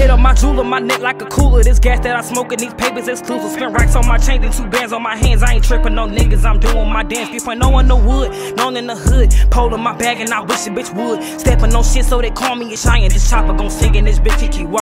Hit on my jeweler, my neck like a cooler. This gas that I smoke and these papers exclusive. Spin racks on my chain and two bands on my hands. I ain't tripping no niggas, I'm doing my dance. before no in the wood, known in the hood. Pole my bag and I wish a bitch would. Stepping on shit so they call me a giant. This chopper gon' sing in this bitch, he keep